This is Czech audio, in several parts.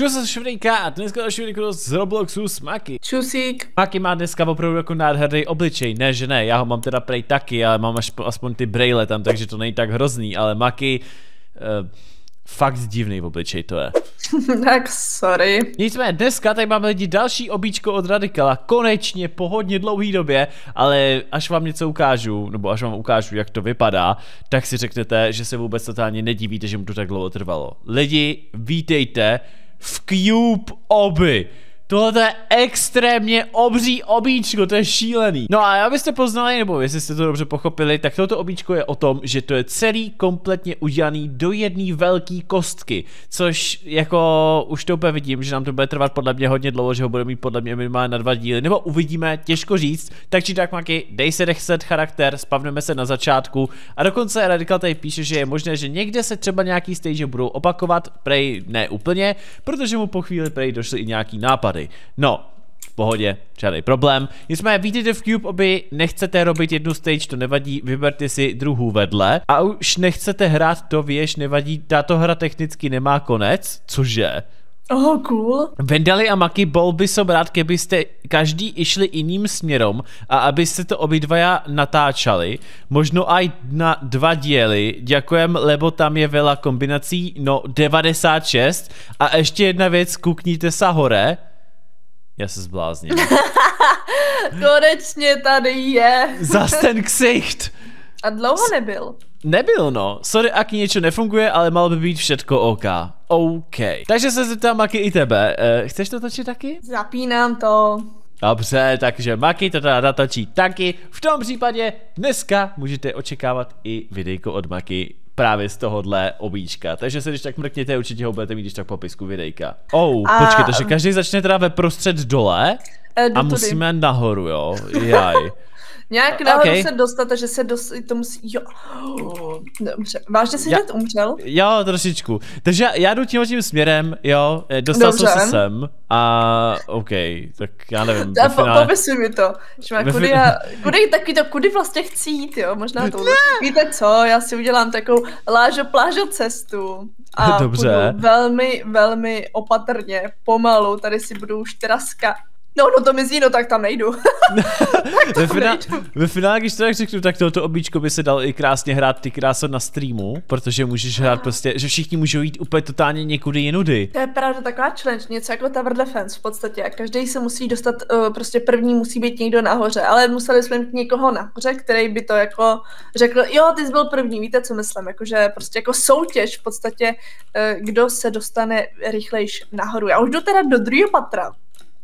Čus se Švrejka a dneska další video z Robloxu s Maki. Čusík. Maki má dneska opravdu jako nádherný obličej, ne že ne, já ho mám teda prej taky, ale mám až, aspoň ty brejle tam, takže to není tak hrozný, ale Maki, uh, fakt divný obličej to je. tak sorry. Nicméně dneska tady máme lidi další obíčko od Radikala, konečně po hodně dlouhý době, ale až vám něco ukážu, nebo až vám ukážu, jak to vypadá, tak si řeknete, že se vůbec totálně nedivíte, že mu to tak dlouho trvalo. Lidi, vítejte v Cube Oby. Tohle je extrémně obří obíčko, to je šílený. No a abyste poznali, nebo jestli jste to dobře pochopili, tak toto obíčko je o tom, že to je celý kompletně udělaný do jedné velké kostky, což jako už to úplně vidím, že nám to bude trvat podle mě hodně dlouho, že ho bude mít podle mě minimálně na dva díly, nebo uvidíme, těžko říct, tak či tak Maky, dej se reset charakter, spavneme se na začátku. A dokonce Radical tady píše, že je možné, že někde se třeba nějaký stage budou opakovat, prej ne úplně, protože mu po chvíli prej došly i nějaký nápady tady. No, v pohodě, žádný problém. Nicméně vítejte v Cube oby, nechcete robit jednu stage, to nevadí, vyberte si druhou vedle. A už nechcete hrát to věž, nevadí, tato hra technicky nemá konec, cože? Oh, cool. Vendali a Maki bol by som rád, kebyste každý išli iným směrom a abyste to obidvaja natáčali. Možno aj na dva diely. Ďakujem, lebo tam je veľa kombinací. No, 96. A ještě jedna věc, kuknite sa hore. Já se zblázním. Konečně tady je. Zas ten ksicht. A dlouho nebyl. Nebyl no, sorry, ak něco nefunguje, ale malo by být všetko OK. OK. Takže se zeptám Maki i tebe, e, chceš to točit taky? Zapínám to. Dobře, takže Maki to teda natočí taky. V tom případě dneska můžete očekávat i videjko od Maki právě z tohohle obíčka. Takže se když tak mrkněte, určitě ho budete mít když tak popisku videjka. Oh, a... počkej, takže každý začne teda ve prostřed dole e, a musíme nahoru, jo? Jaj. Nějak nahoru okay. se dostat, že se dost, to musí, jo. Dobře, vážně jsi hned umřel? Jo, trošičku. Takže já jdu tím tím směrem, jo, eh, dostal Dobře. jsem se sem a OK, tak já nevím. Já po, finále... popisuj mi to. Šma, kudy, fin... já, kudy, taky to, kudy vlastně chci jít, jo, možná to. Víte co, já si udělám takovou lážo plážo cestu a Dobře. velmi, velmi opatrně, pomalu, tady si budu už traska, No, no to mizí, no tak tam nejdu. tak ve, finále, ve finále, když to tak řeknu, tak tohoto obíčko by se dal i krásně hrát ty kráso na streamu, protože můžeš hrát prostě, že všichni můžou jít úplně totálně někudy jinudy. To je právě taková challenge, něco jako Tower Defense v podstatě. Každý se musí dostat, uh, prostě první musí být někdo nahoře, ale museli jsme mít někoho nahoře, který by to jako řekl, jo, ty jsi byl první, víte, co myslím, jakože prostě jako soutěž v podstatě, uh, kdo se dostane rychlejš nahoru. Já už jdu teda do druhého patra.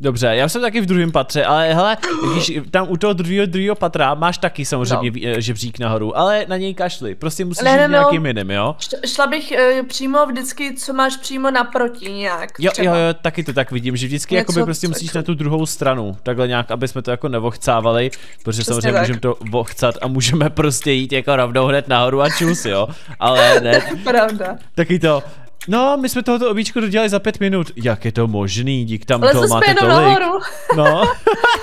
Dobře, já jsem taky v druhém patře, ale hele, když tam u toho druhého druhého patra máš taky samozřejmě no. Eh, žebřík nahoru, ale na něj kašli, prostě musíš ne, jít ne, nějakým no. jiným, jo? Šla bych uh, přímo vždycky, co máš přímo naproti nějak. Jo, jo, jo, taky to tak vidím, že vždycky jakoby prostě musíš na tu druhou stranu, takhle nějak, aby jsme to jako nevochcávali, protože Přesně samozřejmě tak. můžeme to vochcat a můžeme prostě jít jako rovnou hned nahoru a čus, jo? Ale ne. Pravda. Taky to, No, my jsme tohoto obíčko dodělali za pět minut. Jak je to možný? Dík tam Ale to máte tolik. Nahoru. No.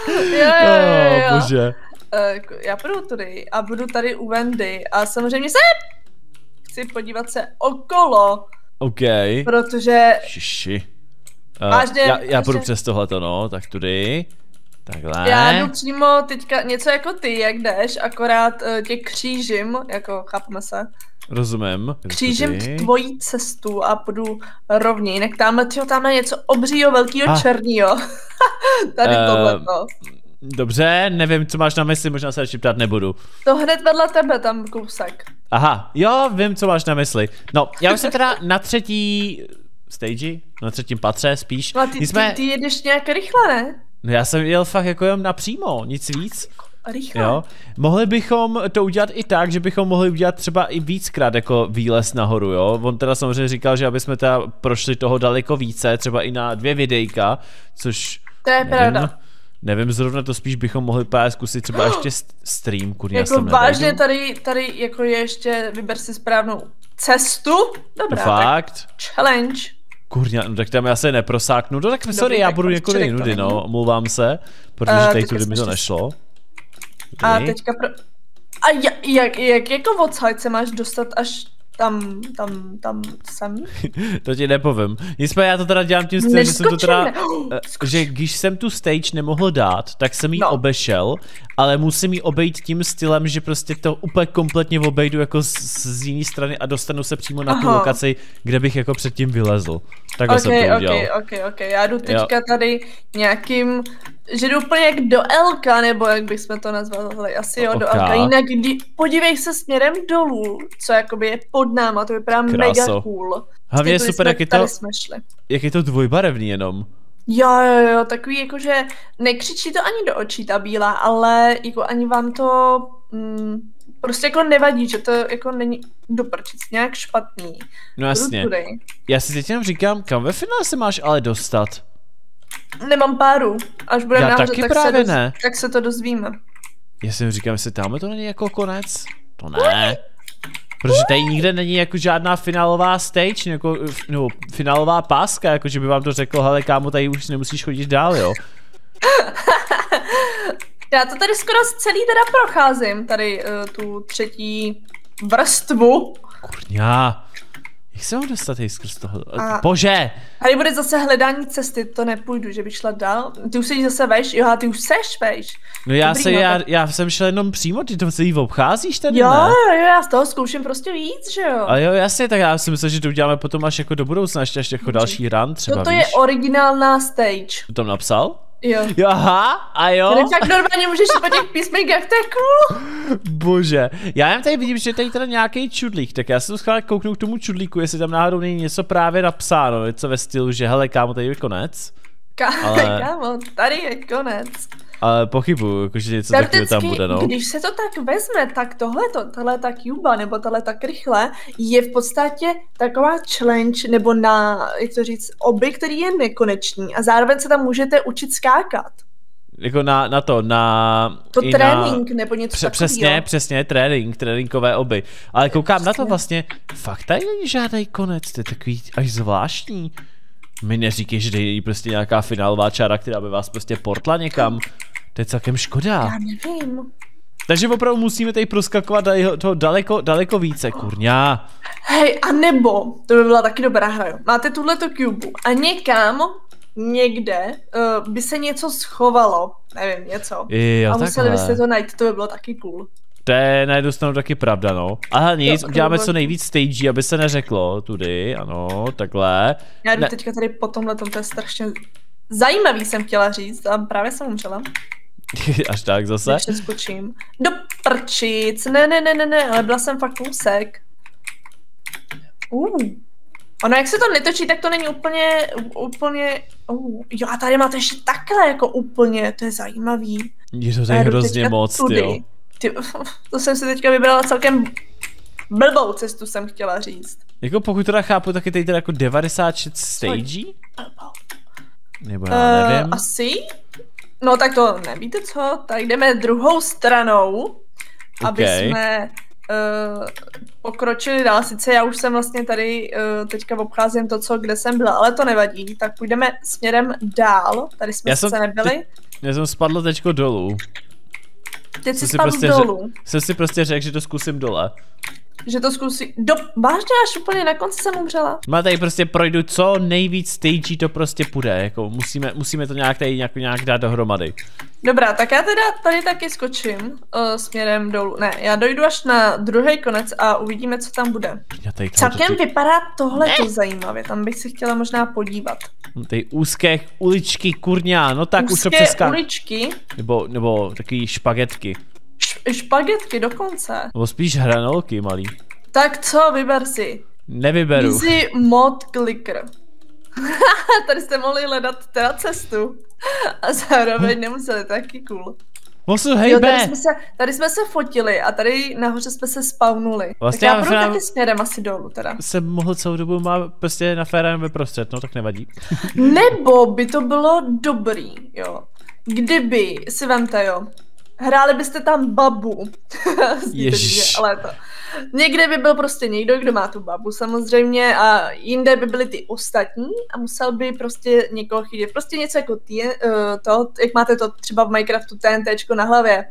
jo, jo, jo, jo. Oh, bože. Uh, já půjdu tudy a budu tady u Wendy a samozřejmě se chci podívat se okolo. OK. Protože... Šiši. Uh, Vážně, já, já půjdu přes tohleto, no, tak tudy. Takhle. Já jdu přímo teďka něco jako ty, jak jdeš, akorát uh, tě křížím, jako chápeme se. Rozumím. Křížím tvojí cestu a půjdu rovně, jinak tamhle, tyjo, tamhle něco obřího, velkýho, ah. černýho. Tady uh, tohleto. Dobře, nevím, co máš na mysli, možná se ještě ptát nebudu. To hned vedle tebe, tam kousek. Aha, jo, vím, co máš na mysli. No, já už jsem teda na třetí stage, na třetím patře spíš. No a ty, jsme... ty, ty jedeš nějak rychle, ne? No já jsem jel fakt jako jen napřímo, nic víc. Rychle. Jo. Mohli bychom to udělat i tak, že bychom mohli udělat třeba i víckrát jako výlez nahoru, jo. On teda samozřejmě říkal, že aby jsme teda prošli toho daleko více, třeba i na dvě videjka, což... To je nevím, pravda. Nevím, zrovna to spíš bychom mohli právě zkusit třeba ještě stream, kurňa Jako vážně tady, tady jako je ještě, vyber si správnou cestu. Dobrá, Fakt? challenge. Kurňa, no tak tam já se neprosáknu, no tak sorry, já budu několik jinudy, no, omlouvám se, protože uh, tady tudy mi to nešlo. A teďka pro... A jak, jak, jak jako odsaď se máš dostat až tam, tam, tam jsem. to ti nepovím. Nicméně já to teda dělám tím stylem, že jsem to teda, Neskočím, ne. eh, že když jsem tu stage nemohl dát, tak jsem ji. No. obešel, ale musím ji obejít tím stylem, že prostě to úplně kompletně obejdu jako z, z jiné strany a dostanu se přímo na tu Aha. lokaci, kde bych jako předtím vylezl. Takhle jsem Ok, to ok, udělal. ok, ok. Já jdu teďka tady nějakým, že jdu úplně jak do Elka, nebo jak bychom to nazvali, asi jo, do Ok. Elka. Jinak kdy, podívej se směrem dolů, co jakoby je pod náma, to vypadá Kráso. mega cool. Hlavně je super, jak je to, jak je to dvojbarevný jenom. Jo, jo, jo, takový jako, že nekřičí to ani do očí ta bílá, ale jako ani vám to mm, prostě jako nevadí, že to jako není do prčic, nějak špatný. No jasně. Já si teď jenom říkám, kam ve finále se máš ale dostat? Nemám páru, až budeme Já nahoře, taky tak, právě se ne. tak se to dozvíme. Já si říkám, jestli tamhle to není jako konec? To ne. Protože tady nikde není jako žádná finálová stage, jako, nebo finálová páska, jako že by vám to řeklo, hele kámo, tady už nemusíš chodit dál, jo. Já to tady skoro celý teda procházím, tady uh, tu třetí vrstvu. Kurňa. Jak se mám dostat tady skrz toho? A- Bože! Tady bude zase hledání cesty, to nepůjdu, že bych šla dál. Ty už jsi zase veš, jo, a ty už seš veš. No já, Dobrý, se, no já, tak- já jsem šel jenom přímo, ty to celý obcházíš tady, Jo, ne? jo, já z toho zkouším prostě víc, že jo. A jo, jasně, tak já si myslím, že to uděláme potom až jako do budoucna, ještě, ještě jako další run třeba, Toto víš? je originálná stage. To tam napsal? Jo. Jo, aha, a jo? Tady fakt normálně můžeš po těch písmenkách, to je cool. Bože, já jen tady vidím, že je tady teda nějaký čudlík, tak já se schválně kouknu k tomu čudlíku, jestli tam náhodou není něco právě napsáno, něco ve stylu, že hele kámo, tady je konec, Ká- Ale- Kámo, tady je konec. Ale pochybuju, jakože něco takového tam bude, no. když se to tak vezme, tak tohleto, tahle ta Cuba, nebo tahle tak rychle, je v podstatě taková challenge, nebo na, jak to říct, oby, který je nekonečný a zároveň se tam můžete učit skákat. Jako na, na to, na... To trénink, nebo něco Pře- takového. přesně, přesně, trénink, tréninkové oby. Ale koukám na to Přesně. vlastně, fakt tady není žádný konec, to je takový až zvláštní. Mi neříkej, že je prostě nějaká finálová čára, která by vás prostě portla někam. To je celkem škoda. Já nevím. Takže opravdu musíme tady proskakovat toho daleko, daleko více, kurňa. Hej, a nebo, to by byla taky dobrá hra, jo. Máte tuhleto Cubu a někam, někde, uh, by se něco schovalo, nevím, něco. Jo, a museli takhle. byste to najít, to by bylo taky cool. To je na jednu stranu taky pravda, no. Aha, nic, Jo, uděláme jo. co nejvíc stagey, aby se neřeklo, tudy, ano, takhle. Já jdu Ne. teďka tady po tomhle, to je strašně zajímavý, jsem chtěla říct, a právě jsem umřela. Až tak zase. Přeskočím. Do prčic, ne, ne, ne, ne, ne, ale byla jsem fakt kousek. Uh. Ono, jak se to netočí, tak to není úplně, úplně, uh. jo a tady máte ještě takhle, jako úplně, to je zajímavý. Je to tady hrozně moc, tudy. jo. Ty, to jsem si teďka vybrala celkem blbou cestu, jsem chtěla říct. Jako pokud teda chápu, tak je tady teda jako 96 stagey? Nebo já nevím. Uh, asi? No tak to nevíte co, tak jdeme druhou stranou, aby Okej. jsme uh, pokročili dál. Sice já už jsem vlastně tady uh, teďka obcházím to, co, kde jsem byla, ale to nevadí, tak půjdeme směrem dál. Tady jsme Já jsem sice nebyli. Já jsem spadl teďko dolů. Teď jsem si si spadl prostě dolů. Jsem si prostě řekl, že to zkusím dole. Že to zkusí. Do... Vážně až úplně na konci jsem umřela. Má tady prostě projdu co nejvíc stagey to prostě půjde, jako musíme, musíme to nějak tady nějak, nějak dát dohromady. Dobrá, tak já teda tady taky skočím uh, směrem dolů. Ne, já dojdu až na druhý konec a uvidíme, co tam bude. Já tady, Celkem ty, vypadá tohle to zajímavě, tam bych se chtěla možná podívat. ty úzké uličky, kurňa, no tak už to Úzké přeská. uličky, Nebo, nebo takový špagetky. Špagetky dokonce. Nebo spíš hranolky malý. Tak co, vyber si. Nevyberu. Easy mod clicker. tady jste mohli hledat teda cestu. A zároveň nemuseli, taky cool. Mosu, Jo, hej, tady be! jsme, se, tady jsme se fotili a tady nahoře jsme se spawnuli. Vlastně tak já možná- taky směrem asi dolů teda. Jsem mohl celou dobu má prostě na féra ve prostřed, no tak nevadí. Nebo by to bylo dobrý, jo. Kdyby, si vemte, jo, hráli byste tam babu. Divně, ale to. Někde by byl prostě někdo, kdo má tu babu samozřejmě a jinde by byli ty ostatní a musel by prostě někoho chytit. Prostě něco jako ty, uh, to, jak máte to třeba v Minecraftu TNTčko na hlavě.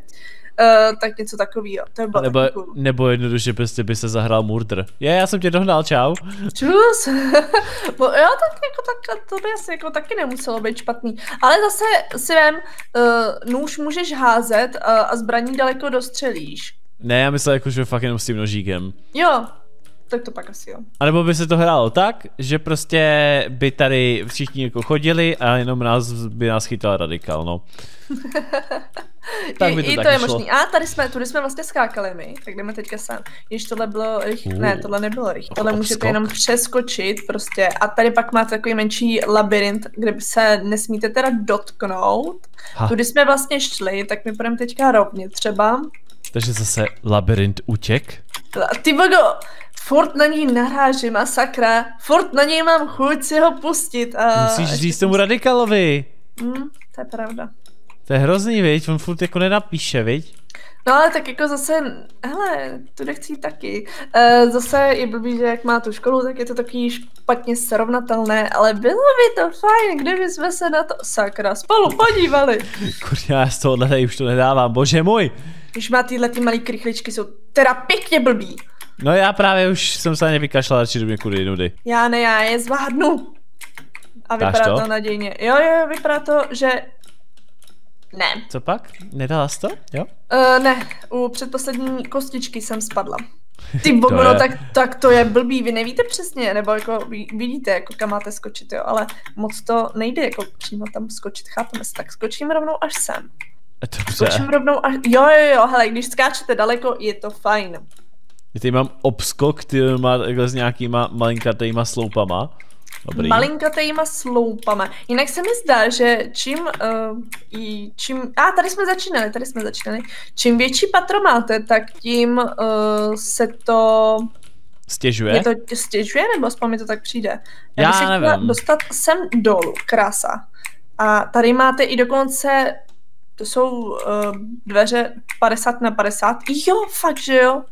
Uh, tak něco takového. To by bylo Nebo, cool. nebo jednoduše prostě by se zahrál murder. Je, já jsem tě dohnal, čau. Čus. Bo, jo, tak jako tak, to by asi jako taky nemuselo být špatný. Ale zase si vem, uh, nůž můžeš házet uh, a zbraní daleko dostřelíš. Ne, já myslel jako, že fakt jenom s tím nožíkem. Jo, tak to pak asi jo. A nebo by se to hrálo tak, že prostě by tady všichni jako chodili a jenom nás by nás chytal radikál, no. tak by to I, to je šlo. možný. A tady jsme, tudy jsme vlastně skákali my, tak jdeme teďka sem. Když tohle bylo rychle, ne, tohle nebylo rychle, tohle můžete obskok. jenom přeskočit prostě a tady pak máte takový menší labirint, kde se nesmíte teda dotknout. Ha. Tudy jsme vlastně šli, tak my půjdeme teďka rovně třeba. Takže zase labirint utěk. Ty bogo, furt na něj narážím a sakra, furt na něj mám chuť si ho pustit a... Musíš říct tomu radikalovi. Hm, to je pravda. To je hrozný, viď? On furt jako nenapíše, viď? No ale tak jako zase, hele, tu nechci taky. E, zase je blbý, že jak má tu školu, tak je to taky špatně srovnatelné, ale bylo by to fajn, kdyby jsme se na to, sakra, spolu podívali. Kurňa, já z tohohle tady už to nedávám, bože můj. Když má tyhle ty malé krychličky, jsou teda pěkně blbý. No já právě už jsem se na ně vykašlal, radši jdu někudy jinudy. Já ne, já je zvládnu. A vypadá to? to? nadějně. Jo, jo, vypadá to, že... Ne. Co pak? Nedala jsi to? Jo? Uh, ne, u předposlední kostičky jsem spadla. Ty bogo, je- no tak, tak to je blbý, vy nevíte přesně, nebo jako vidíte, jako kam máte skočit, jo, ale moc to nejde jako přímo tam skočit, chápeme se, tak skočím rovnou až sem. Dobře. Skočím rovnou až, jo, jo, jo, hele, když skáčete daleko, je to fajn. Já tady mám obskok, který má takhle s nějakýma malinkatýma sloupama. Dobrý. Malinkatýma sloupama. Jinak se mi zdá, že čím, uh, i čím, a tady jsme začínali, tady jsme začínali, čím větší patro máte, tak tím uh, se to Stěžuje? Je to stěžuje, nebo aspoň mi to tak přijde? Já bych se chtěla nevím. dostat sem dolů, krása. A tady máte i dokonce, to jsou uh, dveře 50 na 50. Jo, fakt, že jo?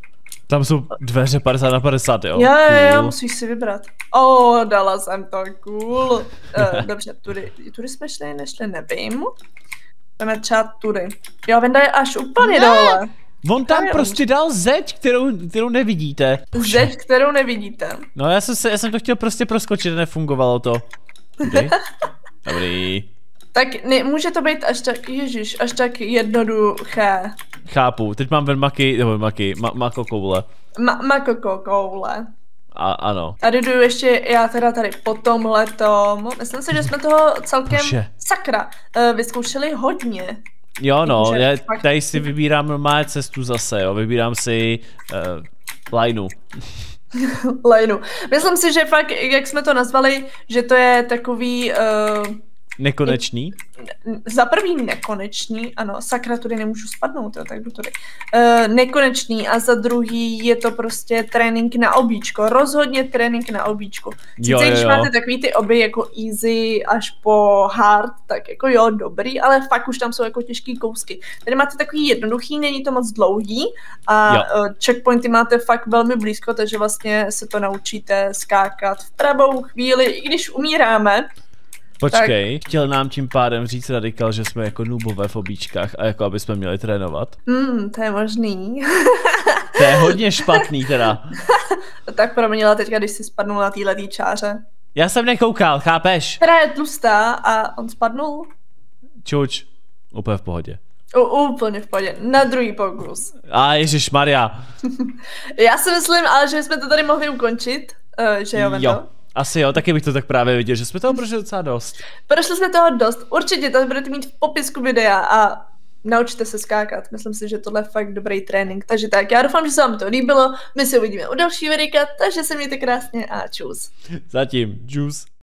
Tam jsou dveře 50 na 50, jo? Jo, jo, jo, musíš si vybrat. O, oh, dala jsem to, cool. Uh, dobře, tudy, tudy jsme šli, nešli, nevím. Jdeme třeba tudy. Jo, Venda je až úplně Ne. dole. On tam Tady, prostě dal zeď, kterou, kterou nevidíte. Zeď, kterou nevidíte. No já jsem, se, já jsem to chtěl prostě proskočit, nefungovalo to. Dobrý. Dobrý. Tak ne, může to být až tak, ježiš, až tak jednoduché. Chápu, teď mám ven maky, nebo maky, ma, mako koule. Ma- makoko koule. A, ano. A jdu ještě já teda tady po tomhletom. Myslím si, že jsme toho celkem Bože. sakra uh, vyzkoušeli hodně. Jo no, já tady si vybírám normálně cestu zase, jo. Vybírám si uh, lineu. Lejnu. Myslím si, že fakt, jak jsme to nazvali, že to je takový uh, Nekonečný. za prvý nekonečný, ano, sakra, tudy nemůžu spadnout, jo, tak jdu tudy. Uh, nekonečný a za druhý je to prostě trénink na obíčko, rozhodně trénink na obíčko. Sice Jo, jo, když jo. máte takový ty oby jako easy až po hard, tak jako jo, dobrý, ale fakt už tam jsou jako těžký kousky. Tady máte takový jednoduchý, není to moc dlouhý a Jo. uh, checkpointy máte fakt velmi blízko, takže vlastně se to naučíte skákat v pravou chvíli, i když umíráme, Počkej, chtěl nám tím pádem říct radikal, že jsme jako nubové v obíčkách a jako aby jsme měli trénovat. Hmm, to je možný. To je hodně špatný teda. tak proměnila teďka, když si spadnul na téhle čáře. Já jsem nekoukal, chápeš? Která je tlustá a on spadnul Čuč, úplně v pohodě. U, úplně v pohodě. Na druhý pokus. A Ježíš Maria. Já si myslím, ale že jsme to tady mohli ukončit. Uh, že jo, Vendo? Jo. Asi jo, taky bych to tak právě viděl, že jsme toho prošli docela dost. Prošli jsme toho dost. Určitě to budete mít v popisku videa a naučte se skákat. Myslím si, že tohle je fakt dobrý trénink. Takže tak, já doufám, že se vám to líbilo. My se uvidíme u dalšího videa, takže se mějte krásně a čus. Zatím, juice.